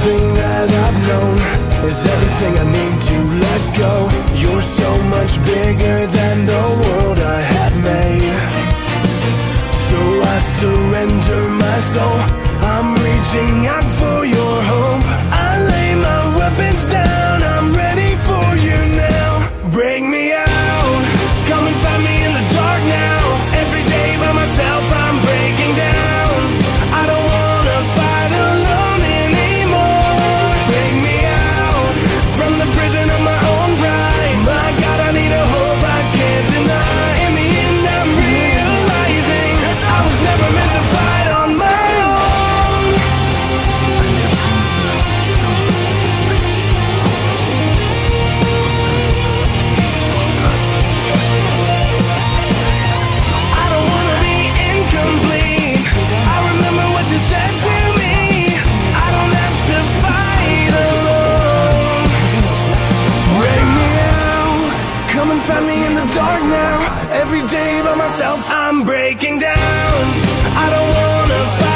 Every little thing that I've known is everything I need to let go. You're so much bigger than the world I have made. So I surrender my soul. I'm reaching out for your hope. I lay my weapons down. dark now. Every day by myself I'm breaking down. I don't wanna fight.